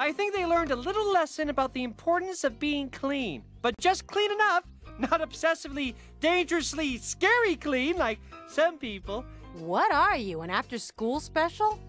I think they learned a little lesson about the importance of being clean, but just clean enough, not obsessively, dangerously, scary clean like some people. What are you, an after school special?